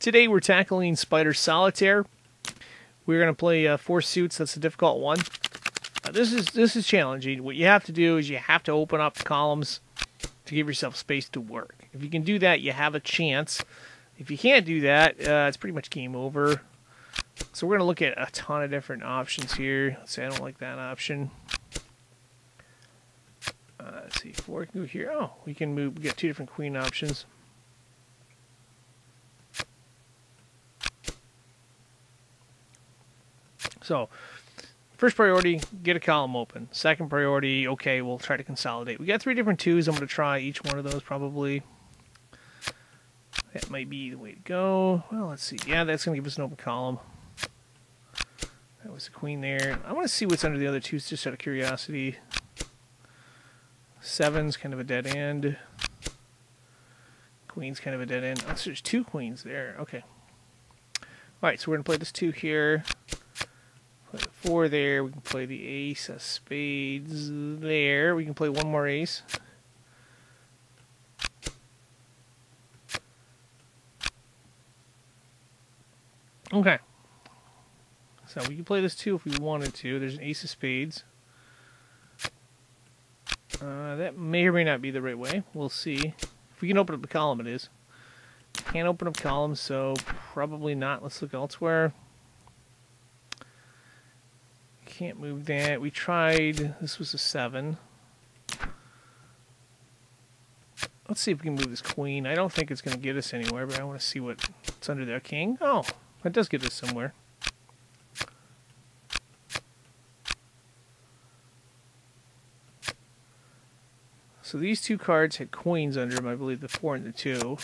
Today we're tackling Spider Solitaire. We're going to play uh, four suits. That's a difficult one. Uh, this is this is challenging. What you have to do is you have to open up columns to give yourself space to work. If you can do that, you have a chance. If you can't do that, uh, it's pretty much game over. So we're going to look at a ton of different options here. Let's say I don't like that option. Uh, let's see, four can go here. Oh, we can move. We got two different queen options. So, first priority, get a column open. Second priority, okay, we'll try to consolidate. We got three different twos. I'm going to try each one of those probably. That might be the way to go. Well, let's see. Yeah, that's going to give us an open column. That was a queen there. I want to see what's under the other twos just out of curiosity. Seven's kind of a dead end. Queen's kind of a dead end. Oh, so there's two queens there. Okay. Alright, so we're going to play this two here. Play the four there. We can play the ace of spades there. We can play one more ace. Okay. So we can play this too if we wanted to. There's an ace of spades. Uh, that may or may not be the right way. We'll see. If we can open up the column, it is. Can't open up columns, so probably not. Let's look elsewhere. Can't move that. We tried. This was a 7. Let's see if we can move this queen. I don't think it's going to get us anywhere, but I want to see what's under there. King. Oh, that does get us somewhere. So these two cards had queens under them, I believe the four and the two.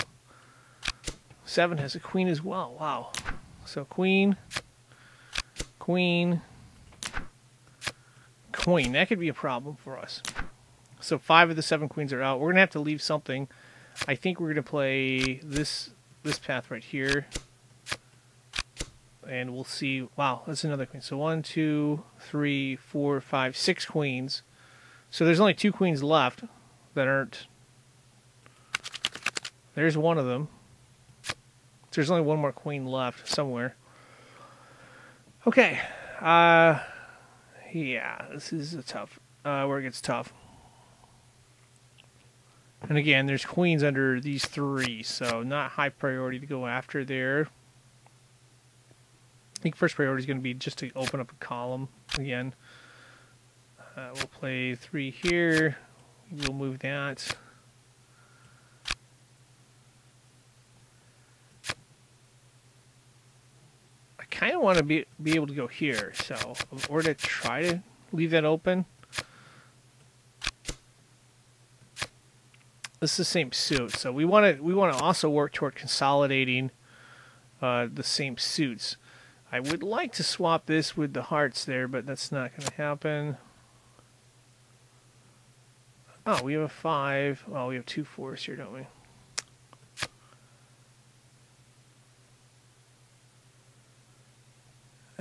Seven has a queen as well. Wow. So queen, queen, queen. That could be a problem for us. So five of the seven queens are out. We're gonna have to leave something. I think we're gonna play this this path right here. And we'll see. Wow, that's another queen. So one, two, three, four, five, six queens. So there's only two queens left that aren't. There's one of them. There's only one more queen left somewhere. Okay. Uh, yeah, this is a tough. Uh, where it gets tough. And again, there's queens under these three, so not high priority to go after there. I think first priority is going to be just to open up a column again. Uh, we'll play three here. We'll move that. Kind of want to be be able to go here, so or to try to leave that open. This is the same suit, so we want to we want to also work toward consolidating uh, the same suits. I would like to swap this with the hearts there, but that's not going to happen. Oh, we have a five. Well, we have two fours here, don't we?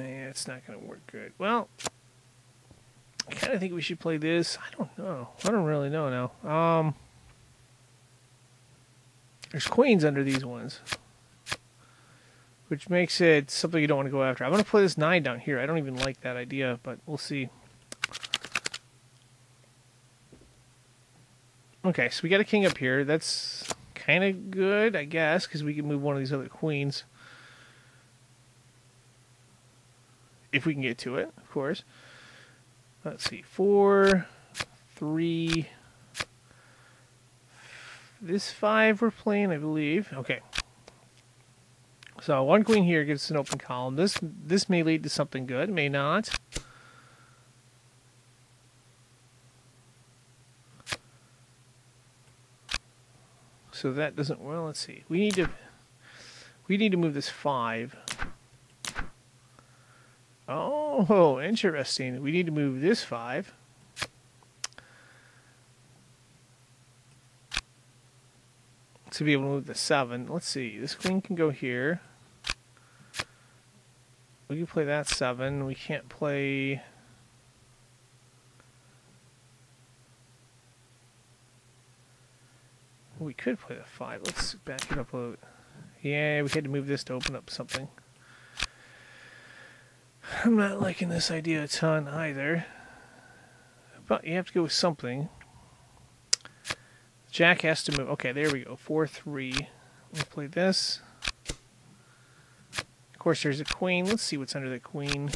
Yeah, it's not going to work good. Well, I kind of think we should play this. I don't know. I don't really know now. Um, there's queens under these ones, which makes it something you don't want to go after. I'm going to play this nine down here. I don't even like that idea, but we'll see. Okay, so we got a king up here. That's kind of good, I guess, because we can move one of these other queens. If we can get to it, of course. Let's see, four, three. This five we're playing, I believe. Okay. So one queen here gets an open column. This this may lead to something good, may not. so that doesn't, well, let's see. We need to, we need to move this 5. Oh, interesting. We need to move this 5. To be able to move the 7. Let's see. This queen can go here. We can play that 7. We can't play... We could play the five. Let's back it up a little. Yeah, we had to move this to open up something. I'm not liking this idea a ton either. But you have to go with something. Jack has to move. Okay, there we go. 4 3. We'll play this. Of course, there's a queen. Let's see what's under the queen.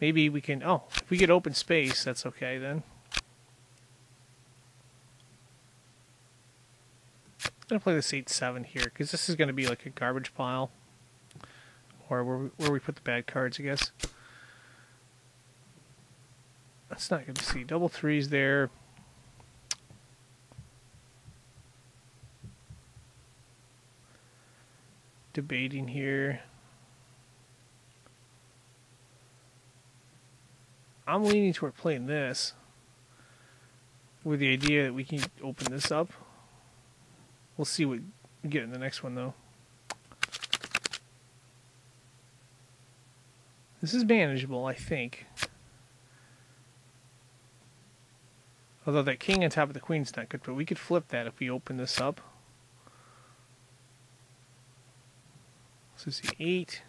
Maybe we can. Oh, if we get open space, that's okay then. I'm going to play this 8 7 here because this is going to be like a garbage pile. Or where we, where we put the bad cards, I guess. That's not good to see. Double threes there. Debating here. I'm leaning toward playing this with the idea that we can open this up. We'll see what we get in the next one, though. This is manageable, I think. Although that king on top of the queen's not good, but we could flip that if we open this up. So see, 8.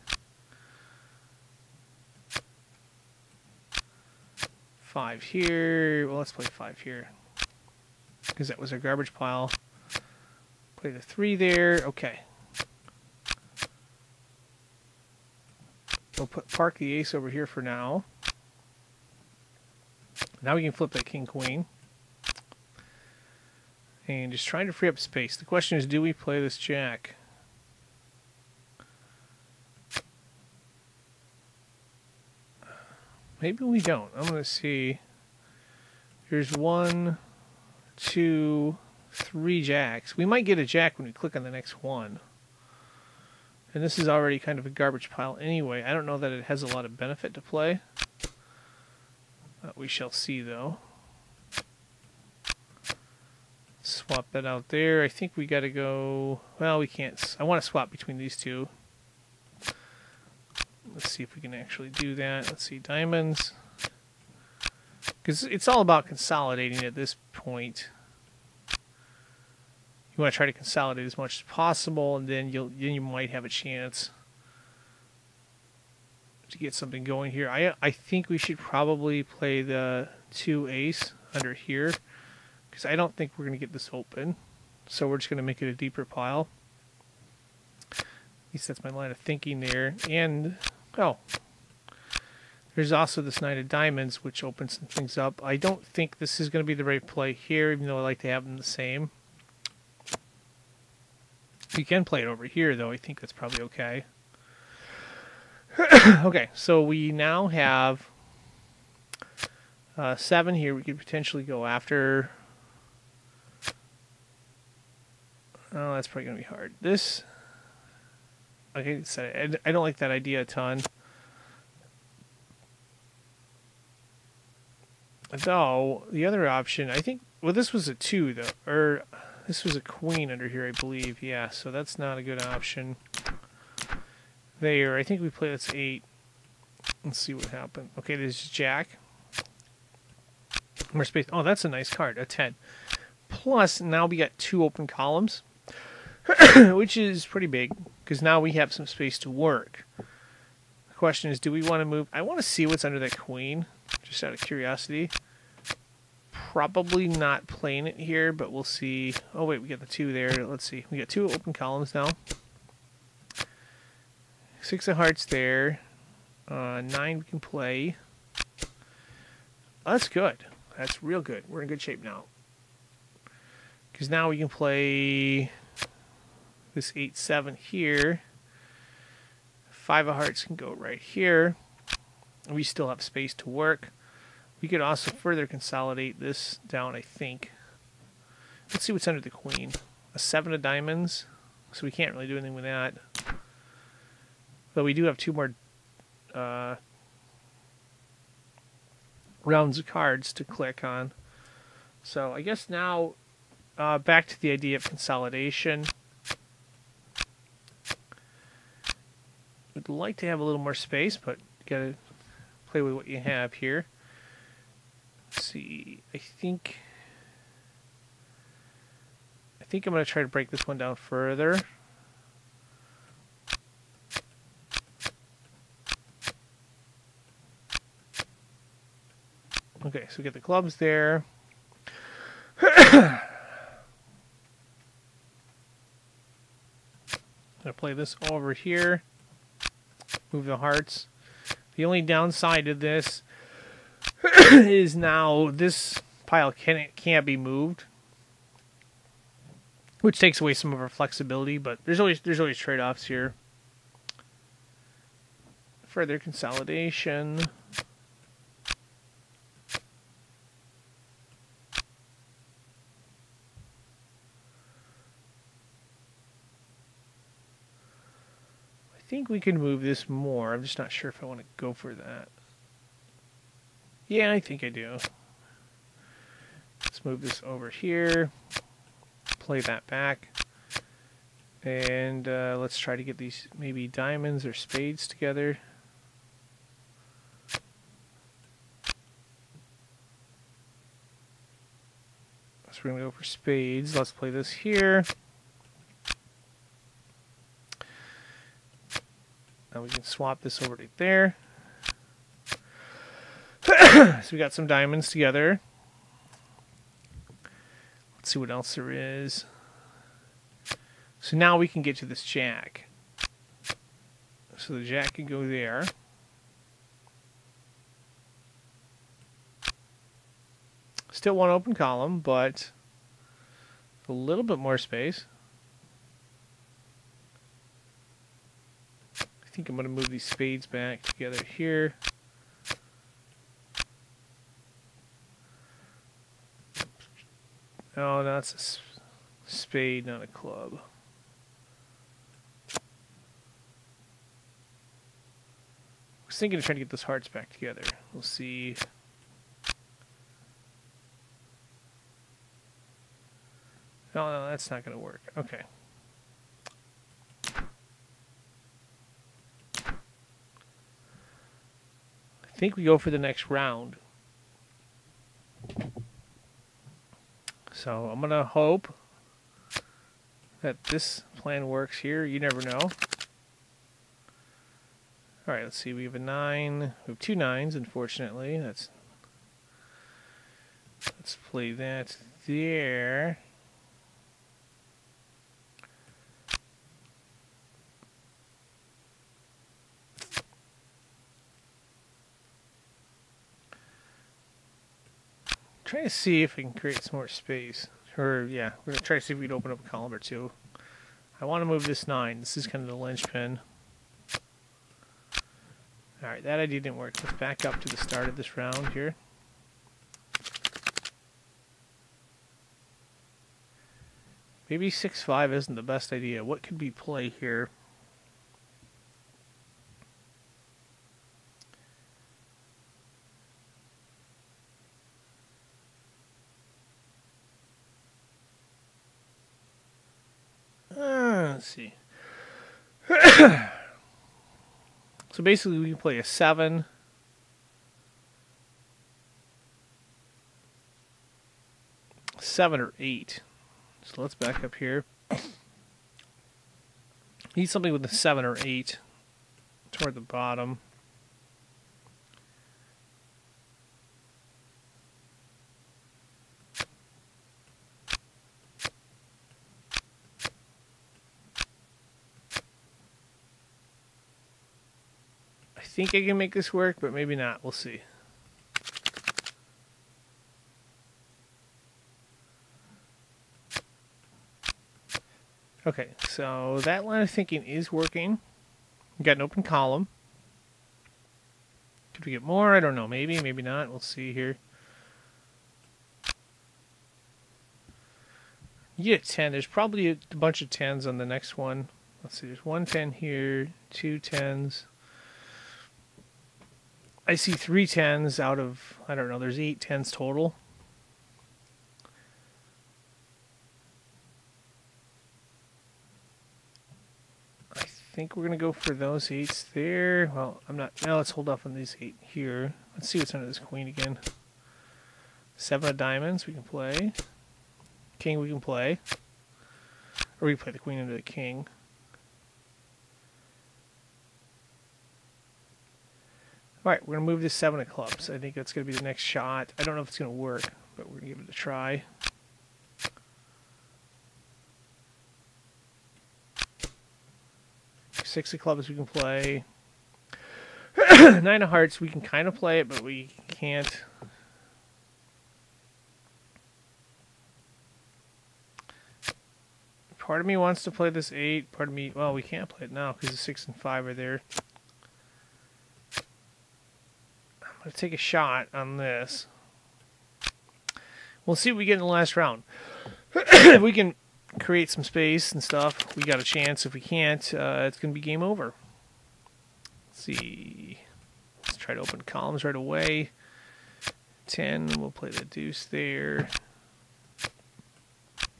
5 here. Well, let's play 5 here. Because that was our garbage pile. Play the 3 there. Okay. We'll put park the ace over here for now. Now we can flip that king queen. And just trying to free up space. The question is, do we play this jack? Maybe we don't. I'm going to see. Here's one, two, three jacks. We might get a jack when we click on the next one. And this is already kind of a garbage pile anyway. I don't know that it has a lot of benefit to play. We shall see, though. Swap that out there. I think we got to go... Well, we can't... I want to swap between these two. Let's see if we can actually do that. Let's see, diamonds. Because it's all about consolidating at this point you want to try to consolidate as much as possible, and then you'll then you might have a chance to get something going here. I I think we should probably play the two ace under here because I don't think we're going to get this open. So we're just going to make it a deeper pile. At least that's my line of thinking there. And oh, there's also this Knight of Diamonds, which opens some things up. I don't think this is going to be the right play here, even though I like to have them the same. You can play it over here, though. I think that's probably okay. okay, so we now have uh, seven here. We could potentially go after. Oh, that's probably to be hard. This. Okay, I don't like that idea a ton. Though, the other option, I think. Well, this was a two, though. Or. This was a queen under here, I believe. Yeah, so that's not a good option. There, I think we play that's eight. Let's see what happened. Okay, there's Jack. More space. Oh, that's a nice card, a 10. Plus, now we got two open columns, which is pretty big, because now we have some space to work. The question is, do we want to move? I want to see what's under that queen, just out of curiosity probably not playing it here, but we'll see. Oh, wait, we got the two there. Let's see. We got two open columns now. Six of hearts there. Uh, nine we can play. that's good. That's real good. We're in good shape now. Because now we can play this 8-7 here. Five of hearts can go right here. We still have space to work. We could also further consolidate this down, I think. Let's see what's under the queen. A seven of diamonds, so we can't really do anything with that. But we do have two more uh, rounds of cards to click on. So I guess now uh, back to the idea of consolidation. Would like to have a little more space, but you gotta play with what you have here. Let's see. I think I think I'm going to try to break this one down further. Okay, so we get the clubs there. I'm going to play this over here. Move the hearts. The only downside to this is now this pile can can't be moved, which takes away some of our flexibility. But there's always there's always trade offs here. Further consolidation. I think we can move this more. I'm just not sure if I want to go for that. Yeah, I think I do. Let's move this over here. Play that back. And uh, let's try to get these maybe diamonds or spades together. So we're going to go for spades. Let's play this here. Now we can swap this over to there. so we got some diamonds together. Let's see what else there is. So now we can get to this jack. So the jack can go there. Still one open column, but a little bit more space. I think I'm going to move these spades back together here. Oh, that's a spade, not a club. I was thinking of trying to get those hearts back together. We'll see. Oh, no, that's not going to work. Okay. I think we go for the next round. So I'm going to hope that this plan works here. You never know. All right, let's see. We have a nine. We have two nines, unfortunately. That's. Let's play that there. Try to see if we can create some more space. Or, yeah, we're going to try to see if we can open up a column or two. I want to move this 9. This is kind of the linchpin. Alright, that idea didn't work. Let's back up to the start of this round here. Maybe 6-5 isn't the best idea. What could we play here? Ah, let's see. so basically, we can play a seven. Seven or eight. So let's back up here. Need something with a seven or eight toward the bottom. Think I can make this work, but maybe not. We'll see. Okay, so that line of thinking is working. We got an open column. Could we get more? I don't know. Maybe, maybe not. We'll see here. You get 10. There's probably a bunch of 10s on the next one. Let's see. There's one 10 here, two 10s. I see three tens out of I don't know. There's eight tens total. I think we're gonna go for those eights there. Well, I'm not. Now let's hold off on these eight here. Let's see what's under this queen again. Seven of diamonds we can play. King we can play. Or we can play the queen into the king. All right, we're going to move to seven of clubs. I think that's going to be the next shot. I don't know if it's going to work, but we're going to give it a try. Six of clubs we can play. Nine of hearts we can kind of play it, but we can't. Part of me wants to play this eight. Part of me, well, we can't play it now because the six and five are there. I'm to take a shot on this. We'll see what we get in the last round. if we can create some space and stuff, we got a chance. If we can't, uh, it's going to be game over. Let's see. Let's try to open columns right away. 10, we'll play the deuce there.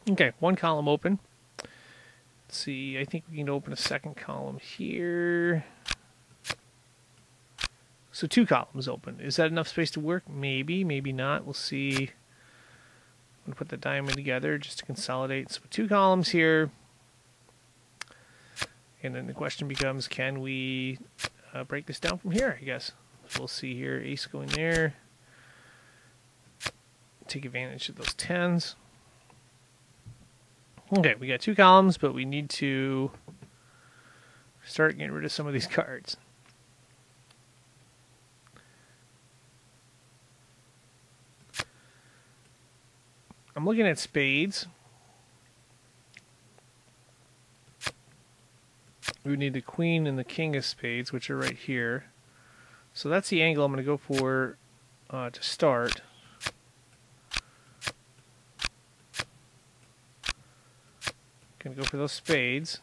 Okay, one column open. Let's see, I think we can open a second column here. So two columns open. Is that enough space to work? Maybe, maybe not. We'll see. I'm going to put the diamond together just to consolidate. So two columns here. And then the question becomes, can we uh, break this down from here, I guess. we'll see here, ace going there. Take advantage of those tens. Okay, we got two columns, but we need to start getting rid of some of these cards. I'm looking at spades. We need the queen and the king of spades, which are right here. So that's the angle I'm going to go for uh, to start. Going to go for those spades.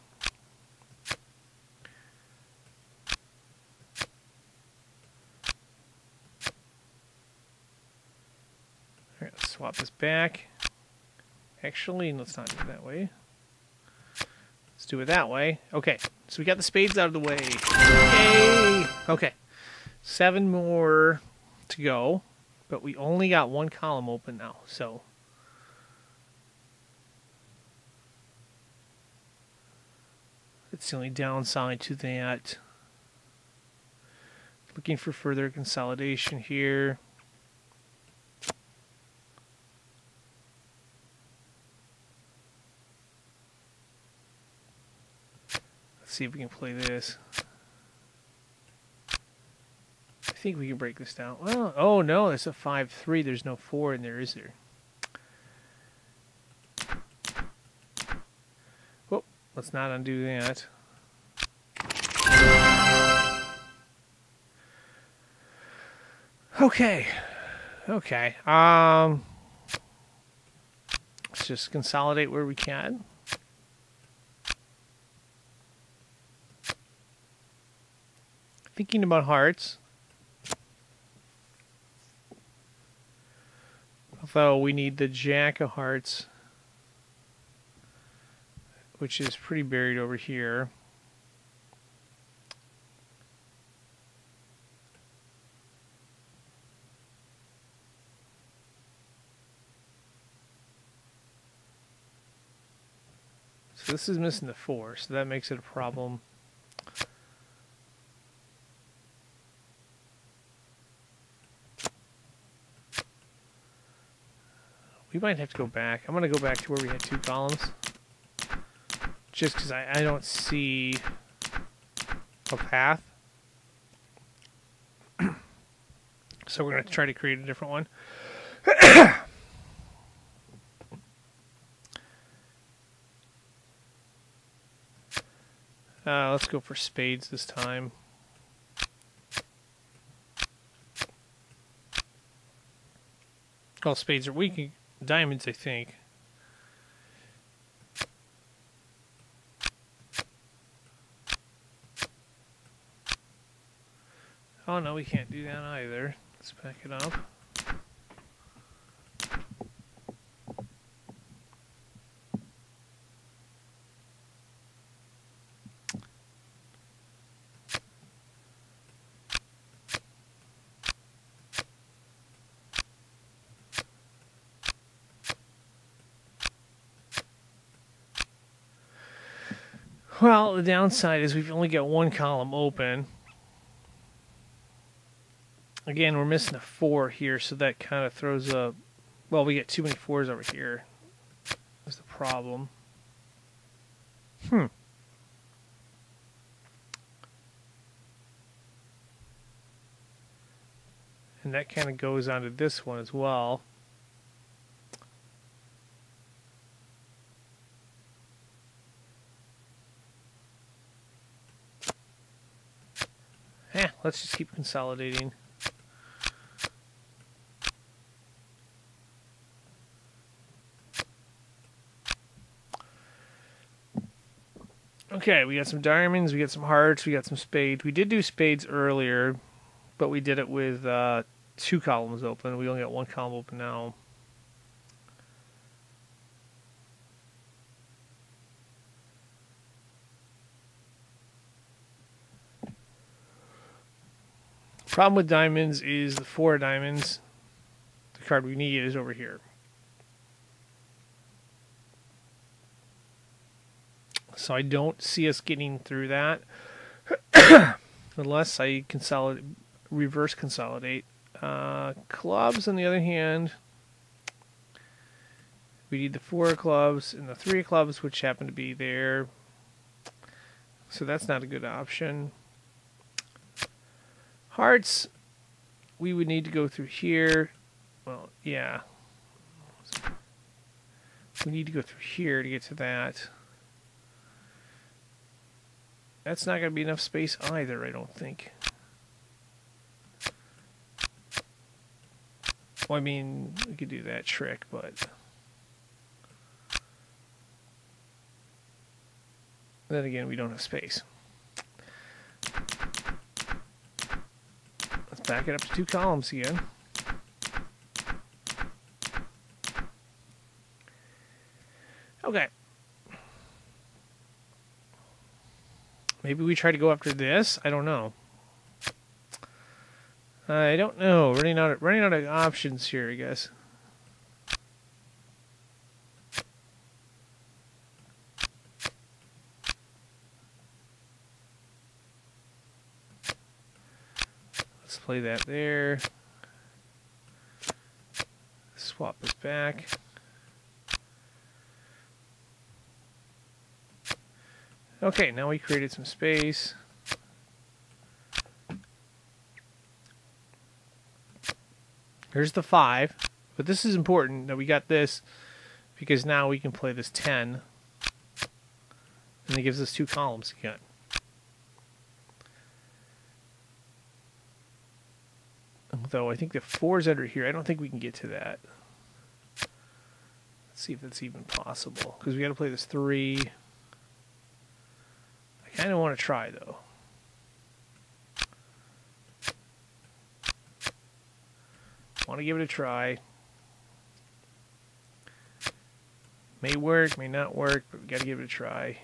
Alright, let's swap this back. Actually, let's not do it that way. Let's do it that way. Okay, so we got the spades out of the way. Yay! Okay, seven more to go, but we only got one column open now, so... It's the only downside to that. Looking for further consolidation here. See if we can play this. I think we can break this down. Well, oh no, it's a 5-3. There's no 4 in there, is there? Well, let's not undo that. Okay. Okay. Um, let's just consolidate where we can. Thinking about hearts. Although we need the Jack of Hearts, which is pretty buried over here. So this is missing the four, so that makes it a problem. We might have to go back. I'm going to go back to where we had two columns. Just because I, I don't see a path. so we're going to try to create a different one. uh, let's go for spades this time. All spades are weak diamonds, I think. Oh no, we can't do that either. Let's back it up. Well, the downside is we've only got one column open. Again, we're missing a four here, so that kind of throws a. Well, we get too many fours over here. That's the problem. Hmm. And that kind of goes onto this one as well. Yeah, let's just keep consolidating. Okay, we got some diamonds, we got some hearts, we got some spades. We did do spades earlier, but we did it with uh, two columns open. We only got one column open now. Problem with diamonds is the four diamonds. The card we need is over here. So I don't see us getting through that unless I consolidate, reverse consolidate. Uh, clubs, on the other hand, we need the four clubs and the three clubs, which happen to be there. So that's not a good option. Hearts, we would need to go through here. Well, yeah. We need to go through here to get to that. That's not going to be enough space either, I don't think. Well, I mean, we could do that trick, but... Then again, we don't have space. Back it up to two columns again. Okay. Maybe we try to go after this. I don't know. I don't know. Running out of, running out of options here, I guess. Play that there. Swap this back. Okay, now we created some space. Here's the 5. But this is important that we got this because now we can play this 10. And it gives us two columns again. Though I think the 4 is under here. I don't think we can get to that. Let's see if that's even possible. Because we got to play this 3 I kind of want to try, though. Want to give it a try. May work, may not work, but we got to give it a try.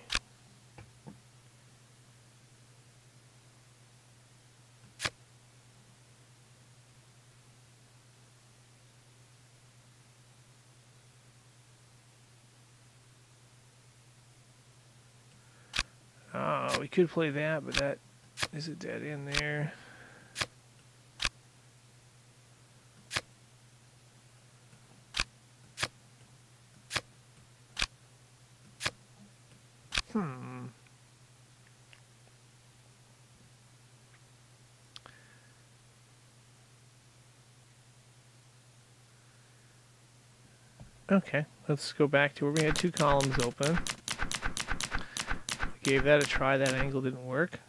We could play that, but that is a dead end there. Hmm. Okay, let's go back to where we had two columns open. Gave that a try, that angle didn't work.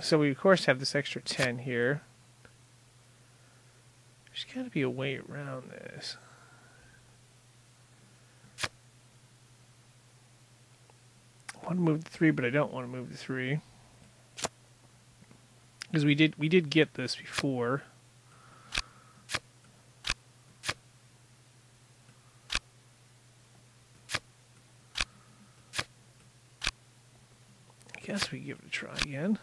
So we of course have this extra 10 here. There's got to be a way around this. I want to move the 3, but I don't want to move the 3. Because we did we did get this before. guess we give it a try again.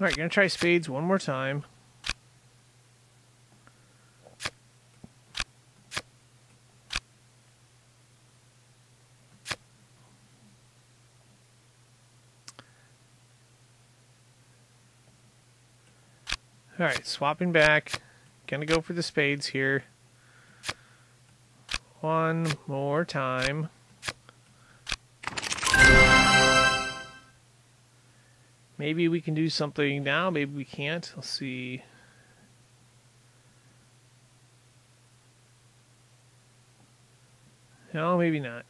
Alright, gonna try spades one more time. Alright, swapping back. Gonna go for the spades here. One more time. Maybe we can do something now. Maybe we can't. Let's see. No, maybe not.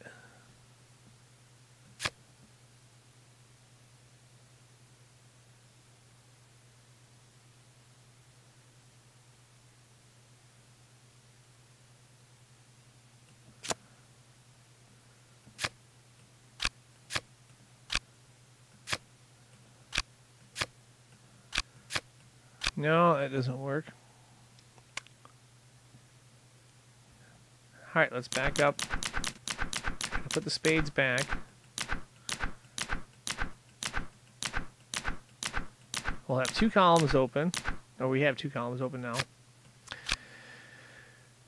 No, that doesn't work. Alright, let's back up. Put the spades back. We'll have two columns open. Oh, we have two columns open now.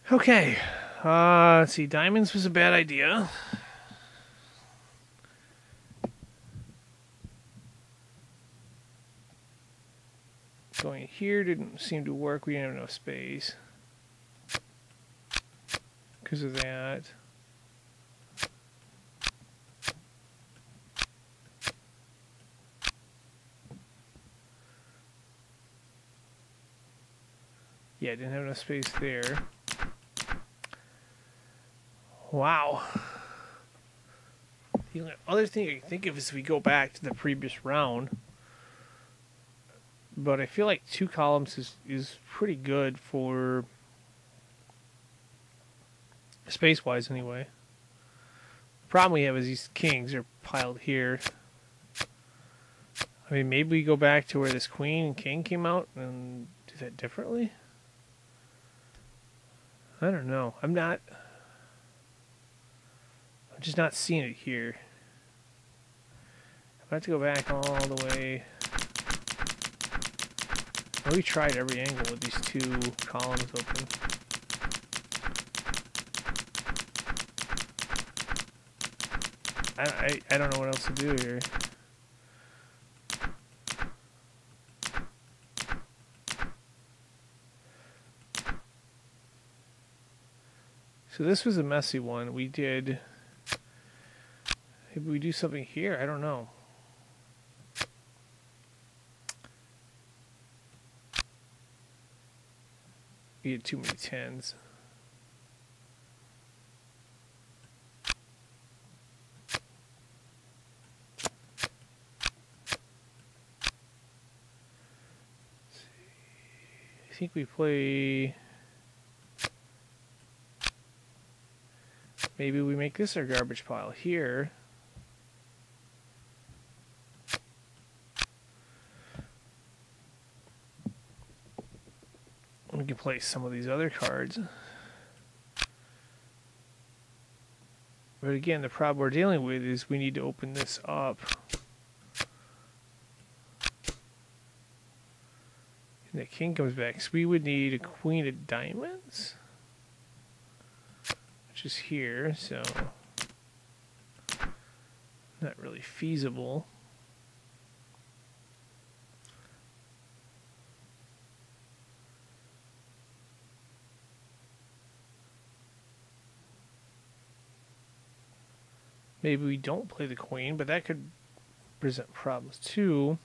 Okay. Uh, let's see. Diamonds was a bad idea. Going here didn't seem to work. We didn't have enough space. Because of that. Yeah, I didn't have enough space there. Wow. The only other thing I can think of is we go back to the previous round. But I feel like two columns is, is pretty good for space wise anyway. The problem we have is these kings are piled here. I mean, maybe we go back to where this queen and king came out and do that differently. I don't know. I'm not. I'm just not seeing it here. I have to go back all the way. Well, we tried every angle with these two columns open. I, I, I don't know what else to do here. So this was a messy one. We did... Maybe we do something here? I don't know. We had too many tens. I think we play... Maybe we make this our garbage pile here. Place some of these other cards. But again, the problem we're dealing with is we need to open this up. And the king comes back. So we would need a queen of diamonds which is here, so not really feasible. Maybe we don't play the queen, but that could present problems too.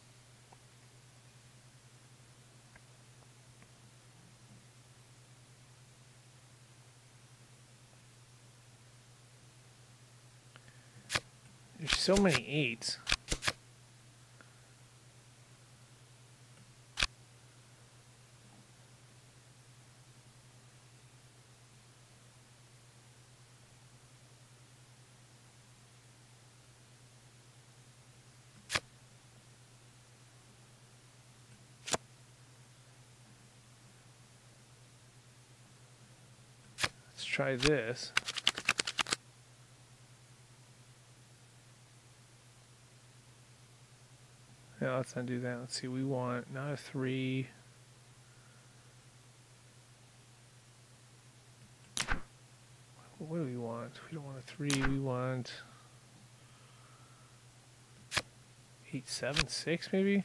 There's so many eights. Try this. Yeah, let's undo that. Let's see, we want not a three. What do we want? We don't want a three, we want eight, seven, six maybe?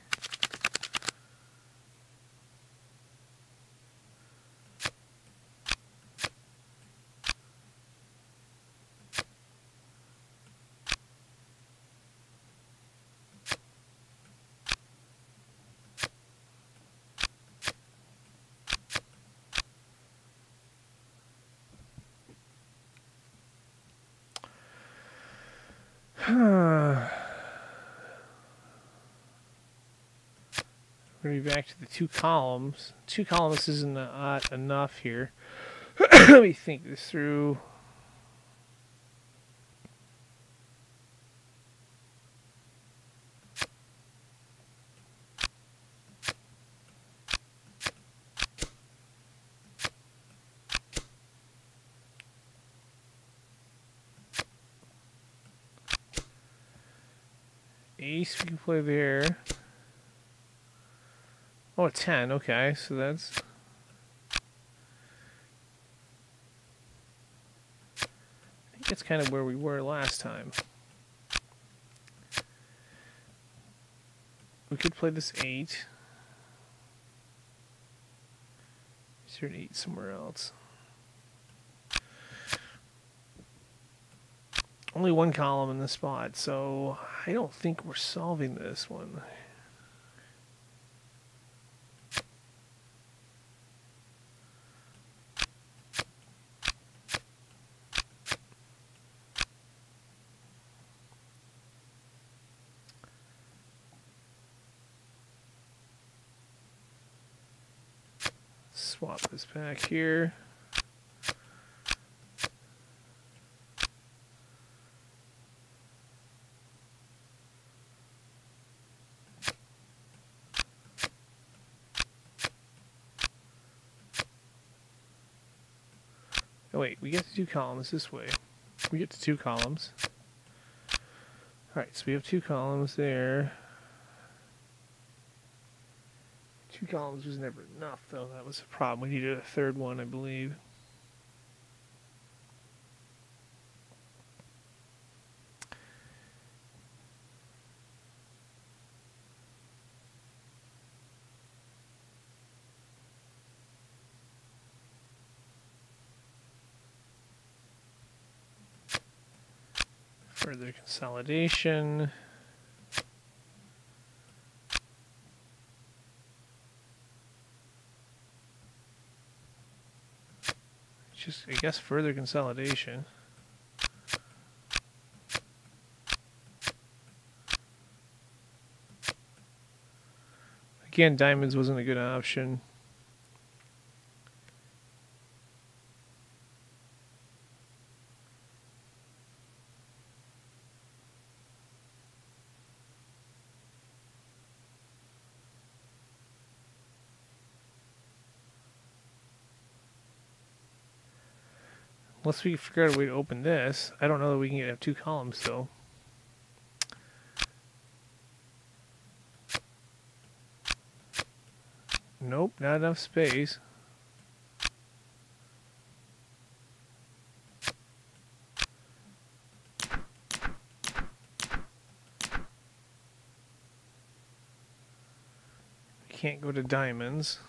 We're going to be back to the two columns. Two columns isn't uh, enough here. Let me think this through. Ace we can play there. Oh, a 10, okay, so that's... I think that's kind of where we were last time. We could play this 8. Is there an 8 somewhere else? Only one column in the spot, so I don't think we're solving this one. Swap this back here. Oh wait, we get to two columns this way. We get to two columns. Alright, so we have two columns there. Two columns was never enough, though. That was a problem. We needed a third one, I believe. Further consolidation. Just, I guess, further consolidation. Again, diamonds wasn't a good option. Unless we figure out a way to open this. I don't know that we can have two columns, though. Nope, not enough space. can't go to diamonds.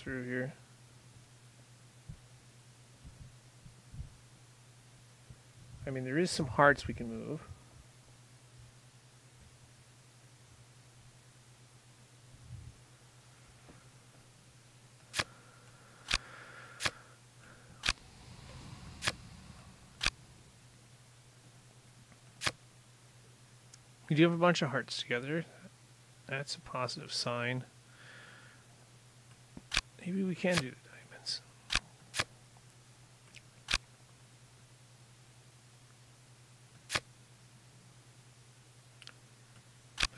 through here. I mean, there is some hearts we can move. We do have a bunch of hearts together. That's a positive sign. Maybe we can do the diamonds.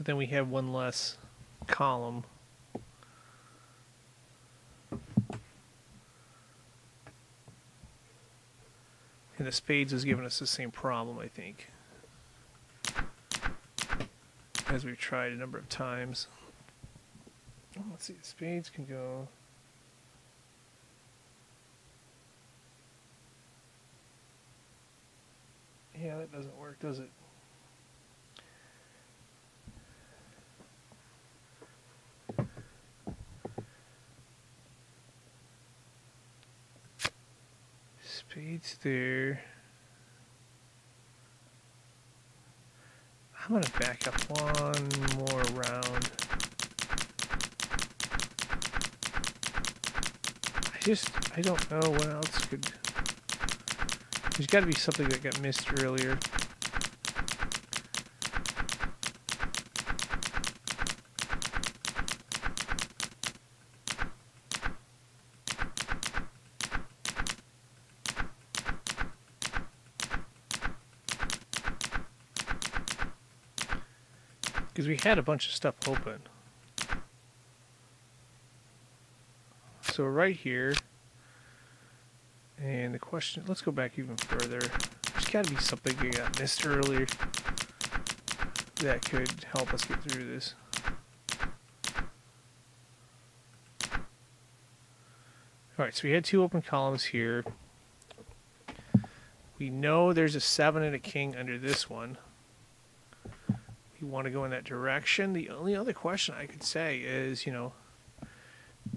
But then we have one less column. And the spades has given us the same problem, I think. As we've tried a number of times. Oh, let's see, the spades can go... Yeah, that doesn't work, does it? Spades there. I'm to back up one more round. I just, I don't know what else could... There's got to be something that got missed earlier. Because we had a bunch of stuff open. So right here, and the question, let's go back even further. There's got to be something we got missed earlier that could help us get through this. Alright, so we had two open columns here. We know there's a 7 and a king under this one you want to go in that direction. The only other question I could say is, you know,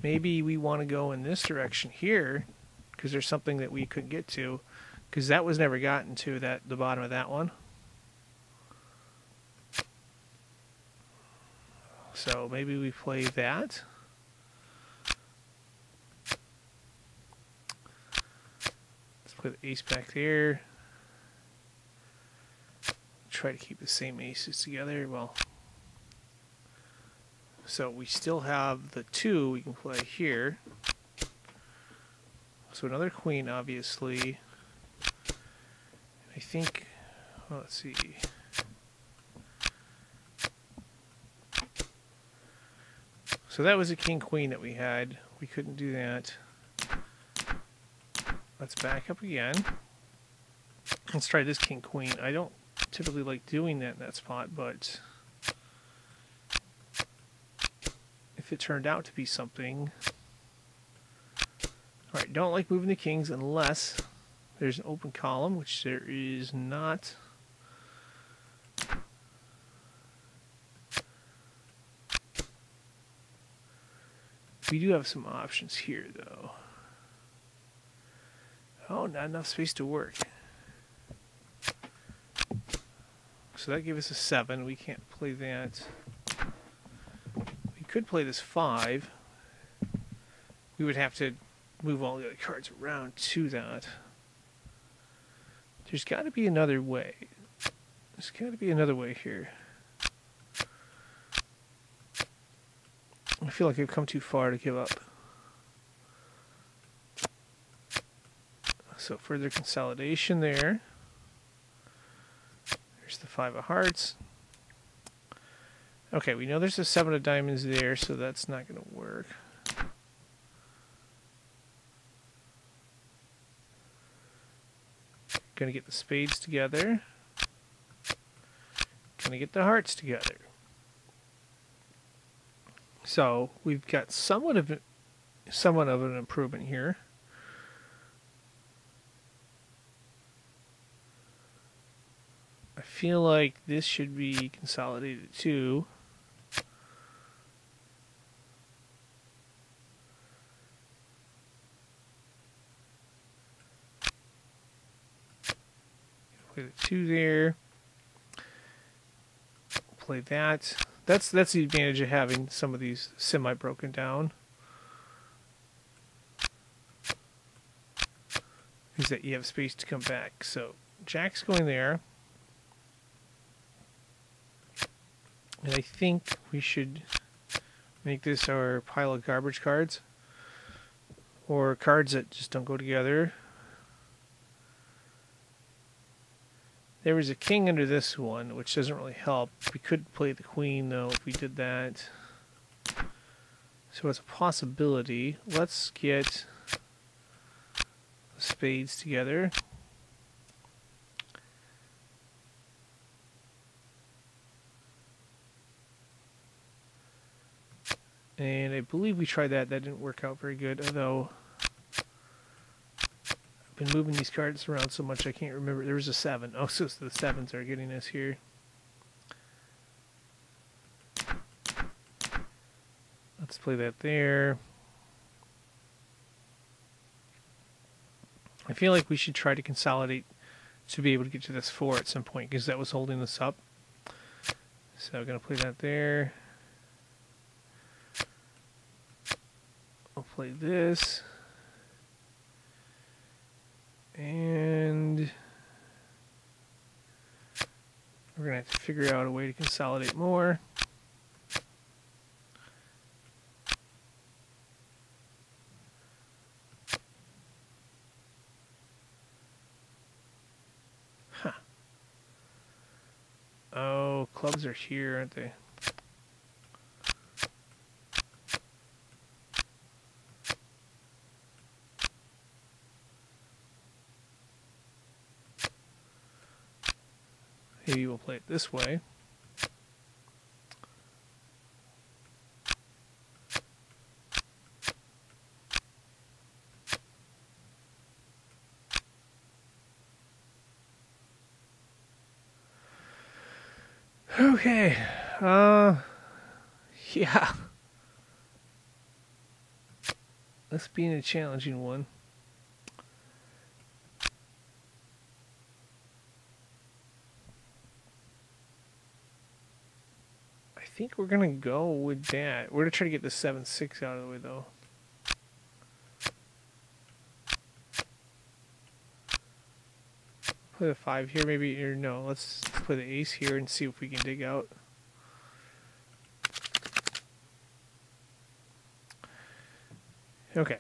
maybe we want to go in this direction here because there's something that we couldn't get to because that was never gotten to that the bottom of that one. So maybe we play that. Let's play the ace back there try to keep the same aces together. Well, so we still have the two we can play here. So another queen, obviously. I think, well, let's see. So that was a king-queen that we had. We couldn't do that. Let's back up again. Let's try this king-queen. I don't typically like doing that in that spot, but if it turned out to be something... Alright, don't like moving the kings unless there's an open column, which there is not. We do have some options here, though. Oh, not enough space to work. So that gave us a 7. We can't play that. We could play this 5. We would have to move all the other cards around to that. There's got to be another way. There's got to be another way here. I feel like I've come too far to give up. So further consolidation there. Five of hearts. Okay, we know there's a seven of diamonds there, so that's not going to work. Gonna get the spades together. Gonna get the hearts together. So we've got somewhat of somewhat of an improvement here. Feel like this should be consolidated too. Play the two there. Play that. That's that's the advantage of having some of these semi broken down. Is that you have space to come back. So Jack's going there. And I think we should make this our pile of garbage cards. Or cards that just don't go together. There was a king under this one, which doesn't really help. We could play the queen, though, if we did that. So it's a possibility. Let's get the spades together. And I believe we tried that. That didn't work out very good, although I've been moving these cards around so much I can't remember. There was a 7. Oh, so the 7s are getting us here. Let's play that there. I feel like we should try to consolidate to be able to get to this 4 at some point, because that was holding this up. So I'm going to play that there. Play this. And we're going to have to figure out a way to consolidate more. Huh. Oh, clubs are here, aren't they? Maybe we'll play it this way. Okay. Uh yeah. This being a challenging one. Think we're gonna go with that. We're gonna try to get the seven six out of the way though. Play the five here, maybe or no, let's play the ace here and see if we can dig out. Okay.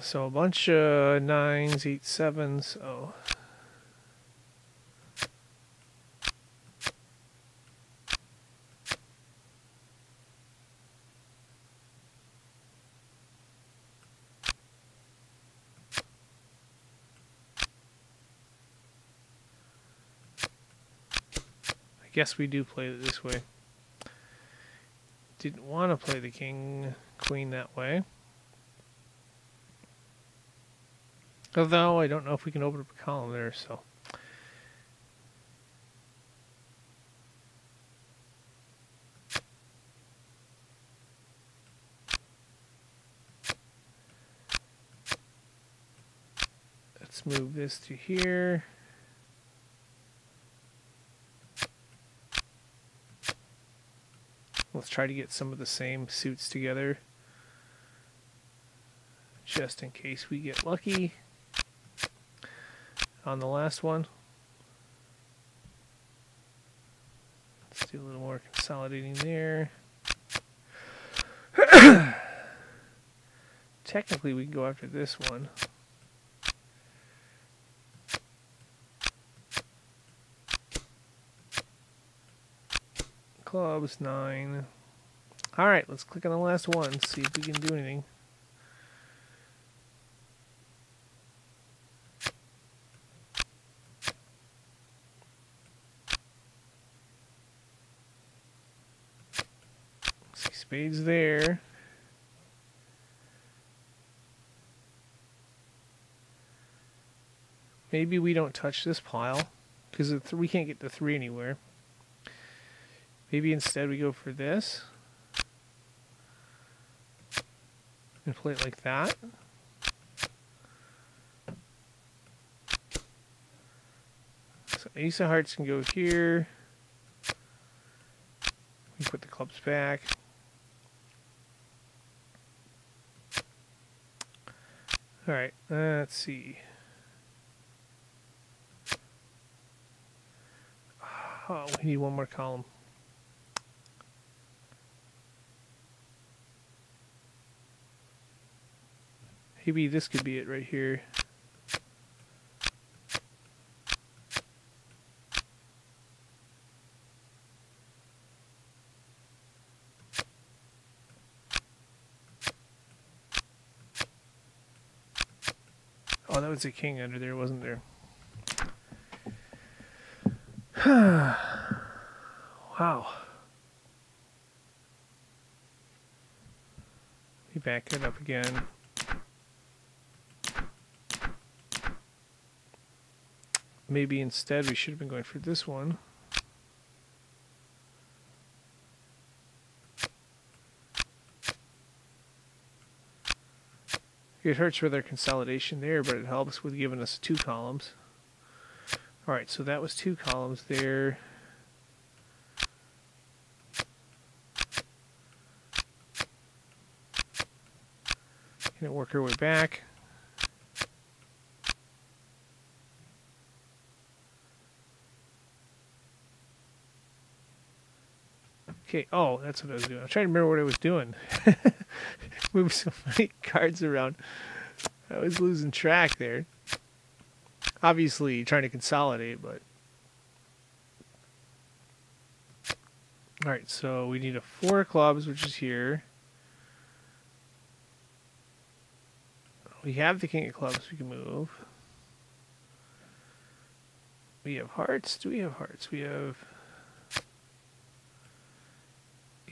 So a bunch of nines, eight, sevens. Oh. Guess we do play it this way. Didn't want to play the king, queen that way. Although I don't know if we can open up a column there, so. Let's move this to here. Let's try to get some of the same suits together. Just in case we get lucky on the last one. Let's do a little more consolidating there. Technically, we can go after this one. Clubs, nine. Alright, let's click on the last one, see if we can do anything. See spades there. Maybe we don't touch this pile because we can't get the three anywhere. Maybe instead we go for this and play it like that. So ace of hearts can go here. We put the clubs back. All right, let's see. Oh, we need one more column. Maybe this could be it right here. Oh, that was a king under there, wasn't there? wow. Let me back it up again. Maybe instead we should have been going for this one. It hurts with our consolidation there, but it helps with giving us two columns. All right, so that was two columns there. Gonna work our way back. Okay, oh, that's what I was doing. I was trying to remember what I was doing. Move so many cards around. I was losing track there. Obviously, trying to consolidate, but. Alright, so we need a four clubs, which is here. We have the king of clubs we can move. We have hearts. Do we have hearts? We have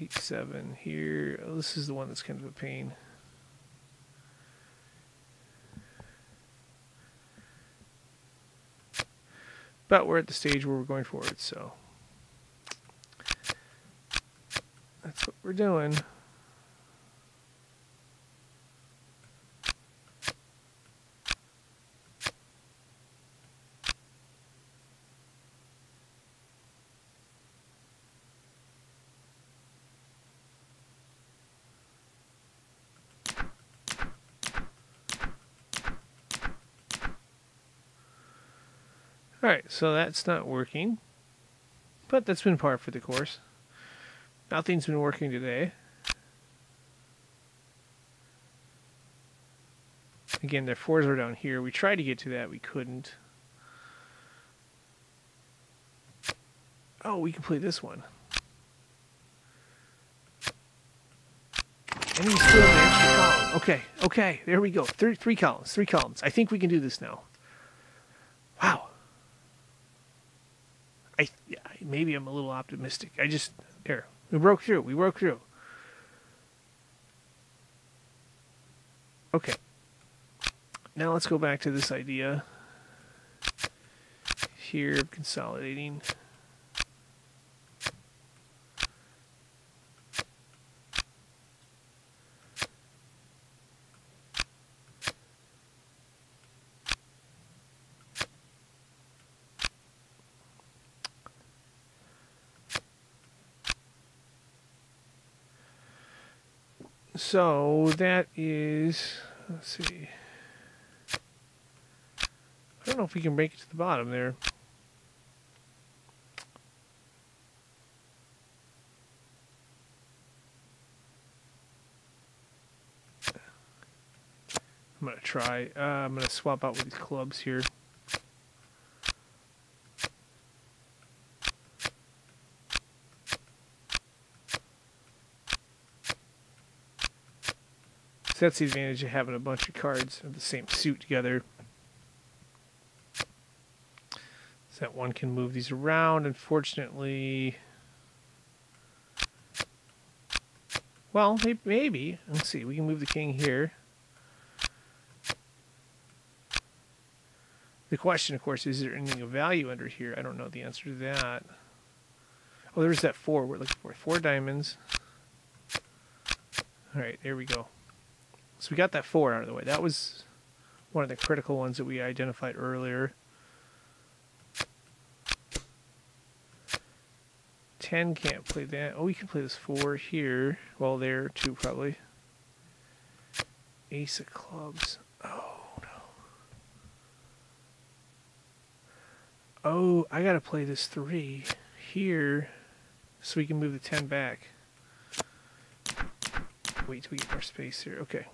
eight, seven here. Oh, this is the one that's kind of a pain. But we're at the stage where we're going forward, so that's what we're doing. Alright, so that's not working. But that's been par for the course. Nothing's been working today. Again, their fours are down here. We tried to get to that, we couldn't. Oh, we can play this one. And he's still the extra column. Okay, okay, there we go. Three, three columns, three columns. I think we can do this now. Wow. I maybe I'm a little optimistic. I just there we broke through. We broke through. Okay. Now let's go back to this idea here of consolidating. So that is, let's see. I don't know if we can make it to the bottom there. I'm going to try. Uh, I'm going to swap out with these clubs here. So that's the advantage of having a bunch of cards of the same suit together. So that one can move these around. Unfortunately, well, maybe. Let's see. We can move the king here. The question, of course, is there anything of value under here? I don't know the answer to that. Oh, there's that four we're looking for. Four diamonds. All right, there we go. So we got that four out of the way. That was one of the critical ones that we identified earlier. 10 can't play that. Oh, we can play this 4 here. Well, there too, probably. Ace of clubs. Oh, no. Oh, I gotta play this 3 here so we can move the 10 back. Wait till we get more space here. Okay.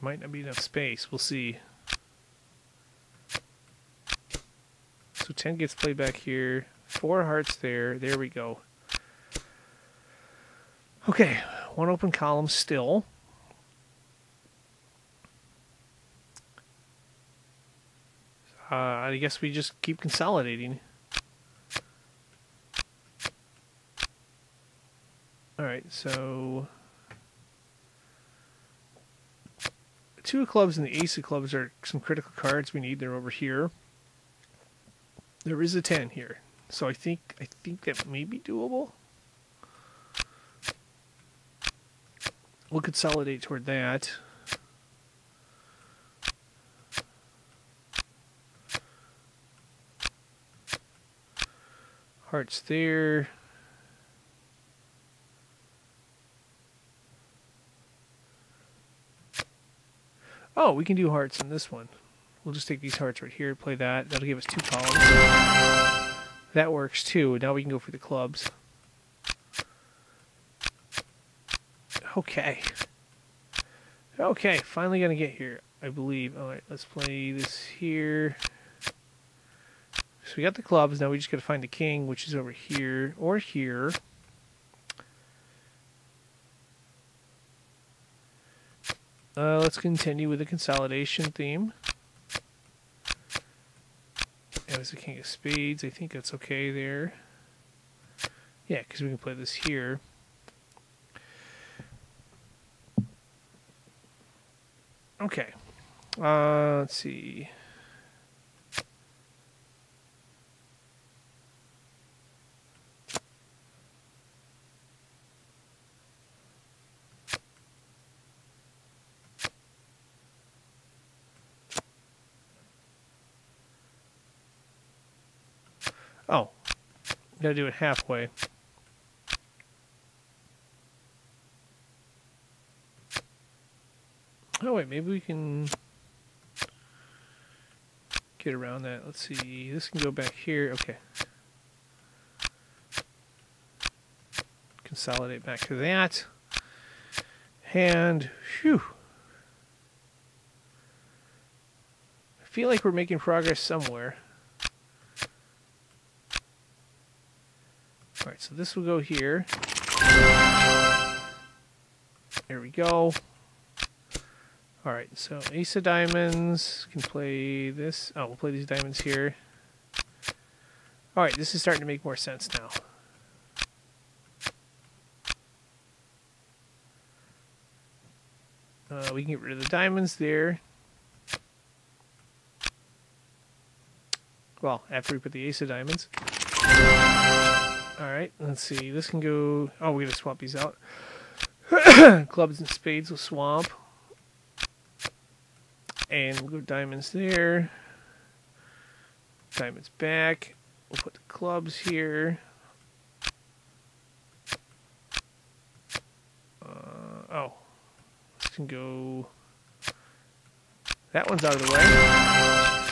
Might not be enough space. We'll see. So 10 gets played back here. Four hearts there. There we go. Okay, one open column still. Uh, I guess we just keep consolidating. Alright, so two of clubs and the ace of clubs are some critical cards we need. They're over here. There is a 10 here. So I think I think that may be doable. we'll consolidate toward that. Hearts there. Oh, we can do hearts in this one. We'll just take these hearts right here, play that. That'll give us two columns. That works too. Now we can go for the clubs. Okay. Okay, finally gonna get here, I believe. Alright, let's play this here. So we got the clubs, now we just gotta find the king, which is over here, or here. Uh, let's continue with the consolidation theme. It was the king of spades. I think that's okay there. Yeah, because we can play this here. Okay. Uh, let's see. Oh, gotta do it halfway. Oh wait, maybe we can get around that. Let's see, this can go back here. Okay. Consolidate back to that. And, whew. I feel like we're making progress somewhere. Alright, so this will go here. There we go. Alright, so Ace of Diamonds can play this. Oh, we'll play these diamonds here. Alright, this is starting to make more sense now. Uh, we can get rid of the diamonds there. Well, after we put the Ace of Diamonds. Alright, let's see. This can go... Oh, we gotta swap these out. Clubs and spades will swamp. And we'll go diamonds there. Diamonds back. We'll put the clubs here. Uh, oh. This can go... That one's out of the way.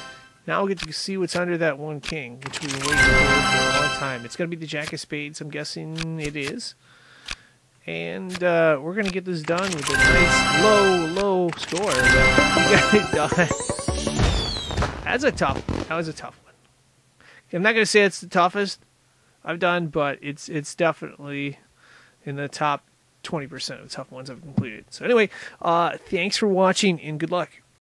Now we'll get to see what's under that one king, which we've been waiting for a long time. It's going to be the Jack of Spades, I'm guessing it is. And uh, we're going to get this done with a nice low, low score. But we got it done. That's a tough. That was a tough one. I'm not going to say it's the toughest I've done, but it's it's definitely in the top 20% of the tough ones I've completed. So anyway, uh, thanks for watching and good luck.